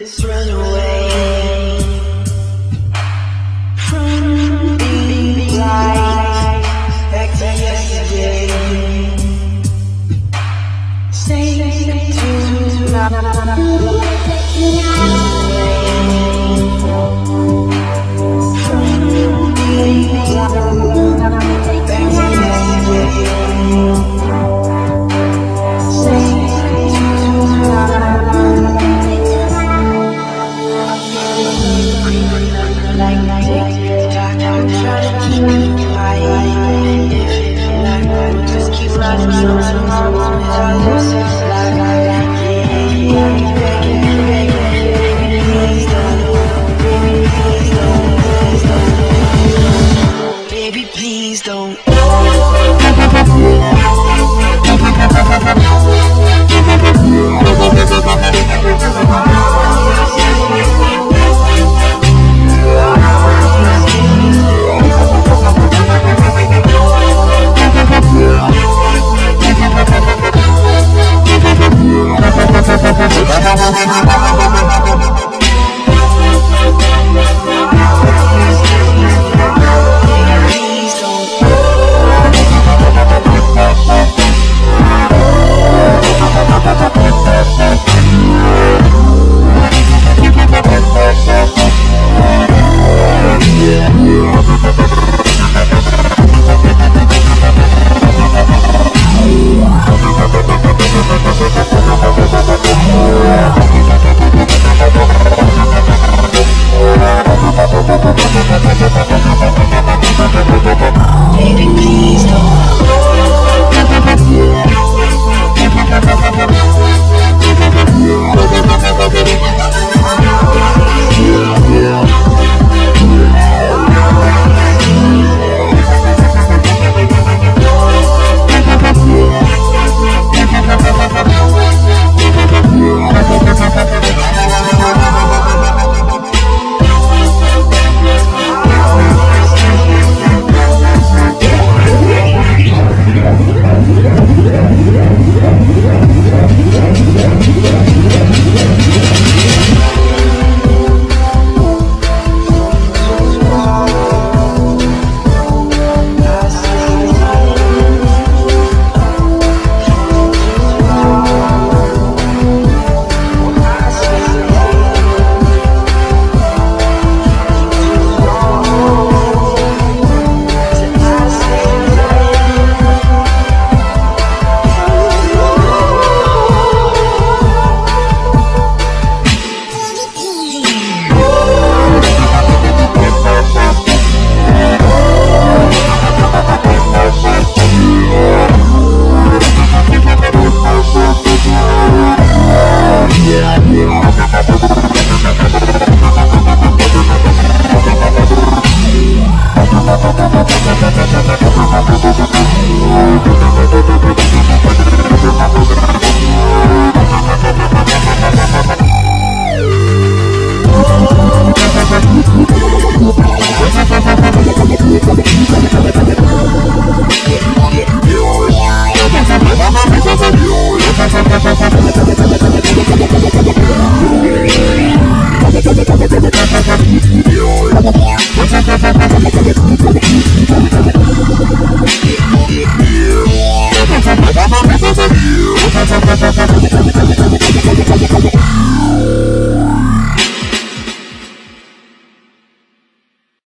Let's run away from being back to yesterday. Stay. Yeah.